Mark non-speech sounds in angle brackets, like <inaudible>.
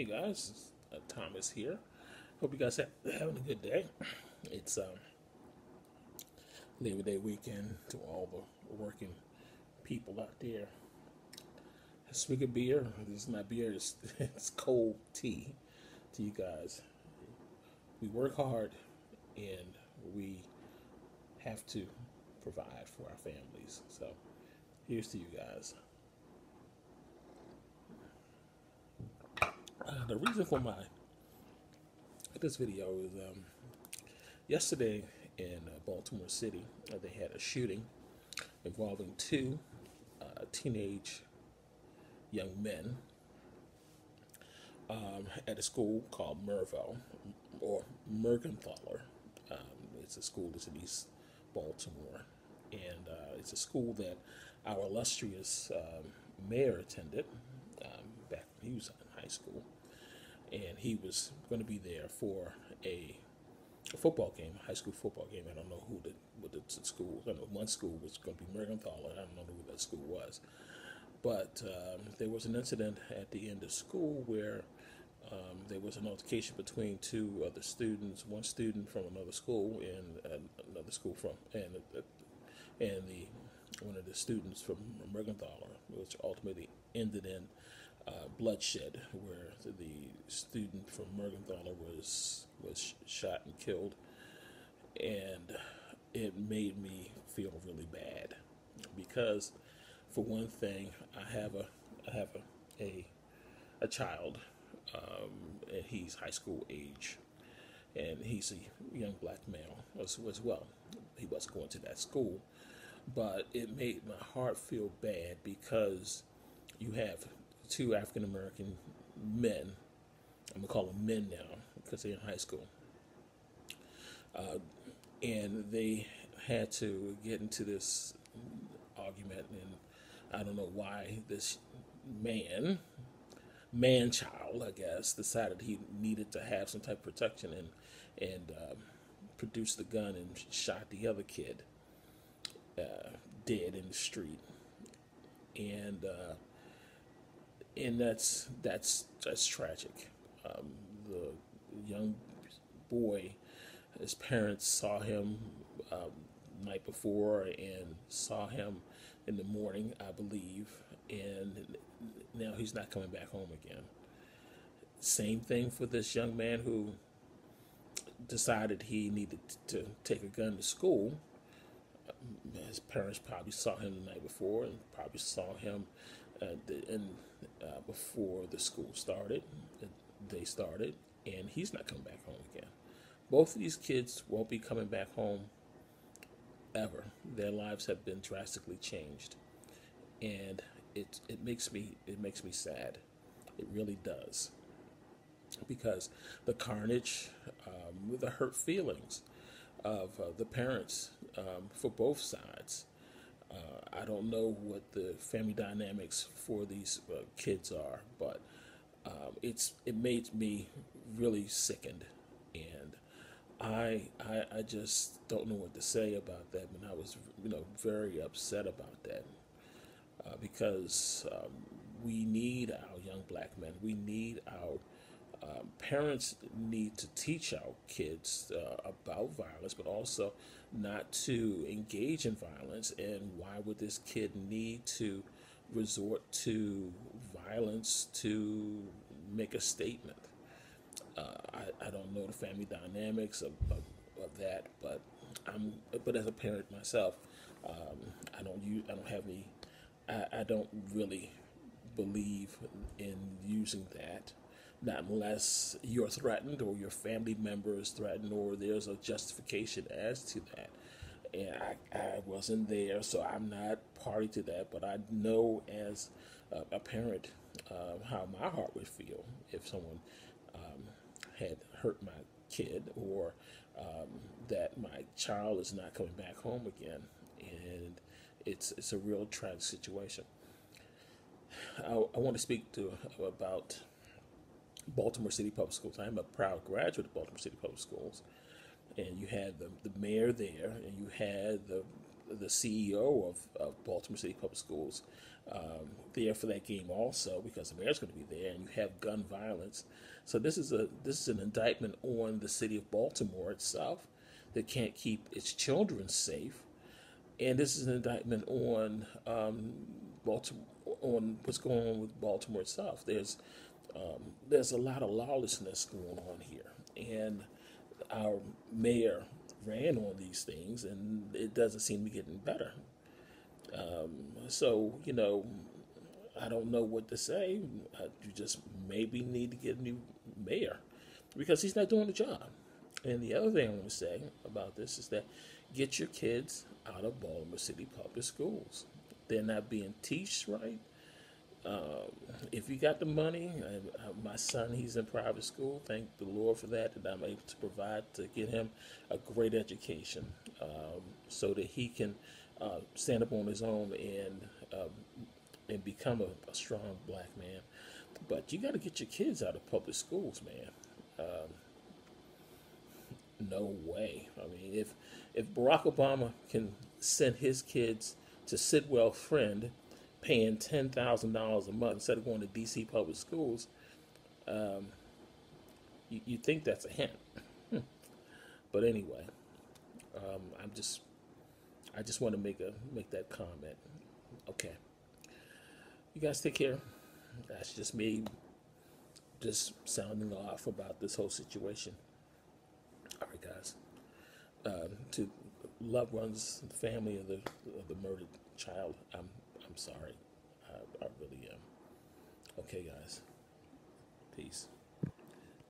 Hey guys, uh, Thomas here. Hope you guys are having a good day. It's um, Labor Day weekend to all the working people out there. Speak of beer, this is not beer, it's, <laughs> it's cold tea to you guys. We work hard and we have to provide for our families. So here's to you guys. Uh, the reason for my this video is um, yesterday in uh, Baltimore City, uh, they had a shooting involving two uh, teenage young men um, at a school called Mervo or Mergenthaler. Um, it's a school that's in East Baltimore, and uh, it's a school that our illustrious um, mayor attended um, back when he was school and he was going to be there for a, football game, a high school football game. I don't know who the what the school. I know one school was going to be Mergenthaler. I don't know who that school was, but um, there was an incident at the end of school where. Um, there was an altercation between two other students, one student from another school and another school from, and and the one of the students from Mergenthaler, which ultimately ended in uh, bloodshed, where the student from Mergenthaler was was shot and killed, and it made me feel really bad because, for one thing, I have a I have a a, a child, um, and he's high school age, and he's a young black male as, as well. He wasn't going to that school, but it made my heart feel bad because you have two African American men. I'm gonna call them men now because they're in high school, uh, and they had to get into this argument, and I don't know why this man, man child, I guess, decided he needed to have some type of protection and and um, produced the gun and shot the other kid uh, dead in the street, and. Uh, and that's that's that's tragic. Um, the young boy, his parents saw him um, night before and saw him in the morning, I believe, and now he's not coming back home again. Same thing for this young man who decided he needed to take a gun to school. His parents probably saw him the night before and probably saw him uh, and uh, before the school started, they started, and he's not coming back home again. Both of these kids won't be coming back home ever. Their lives have been drastically changed, and it it makes me it makes me sad. It really does, because the carnage, um, the hurt feelings of uh, the parents um, for both sides uh, I don't know what the family dynamics for these uh, kids are, but um, it's it made me really sickened, and I, I I just don't know what to say about that. And I was you know very upset about that uh, because um, we need our young black men. We need our um, parents need to teach our kids uh, about violence, but also not to engage in violence. And why would this kid need to resort to violence to make a statement? Uh, I, I don't know the family dynamics of, of, of, that, but I'm but as a parent myself, um, I don't use I don't have any I, I don't really believe in using that not unless you're threatened or your family member is threatened or there's a justification as to that. And I, I wasn't there, so I'm not party to that, but I know as a, parent uh, how my heart would feel if someone um, had hurt my kid or um, that my child is not coming back home again. And it's, it's a real tragic situation. I, I want to speak to about Baltimore City Public Schools. I'm a proud graduate of Baltimore City Public Schools. And you had the, the mayor there, and you had the the CEO of, of Baltimore City Public Schools um, there for that game also because the mayor's going to be there, and you have gun violence. So this is a this is an indictment on the city of Baltimore itself that can't keep its children safe, and this is an indictment on um, Baltimore on what's going on with Baltimore itself. There's um, there's a lot of lawlessness going on here, and our mayor ran on these things, and it doesn't seem to be getting better. Um, so you know, I don't know what to say. Uh, you just maybe need to get a new mayor because he's not doing the job. And the other thing I want to say about this is that get your kids out of Baltimore City public schools. They're not being taught right. If you got the money, I, I, my son, he's in private school. Thank the Lord for that, that I'm able to provide to get him a great education um, so that he can uh, stand up on his own and um, and become a, a, strong black man. But you got to get your kids out of public schools, man. Um, no way. I mean, if if Barack Obama can send his kids to Sidwell Friend, paying ten thousand dollars a month instead of going to D.C. public schools, um, you, you think that's a hint. but anyway, um, I'm just I just want to make a make that comment. Okay. You guys take care. That's just me just sounding off about this whole situation. All right, guys. Um, to loved ones, family of the of the murdered child, I'm sorry. I, I really am. Okay, guys. Peace.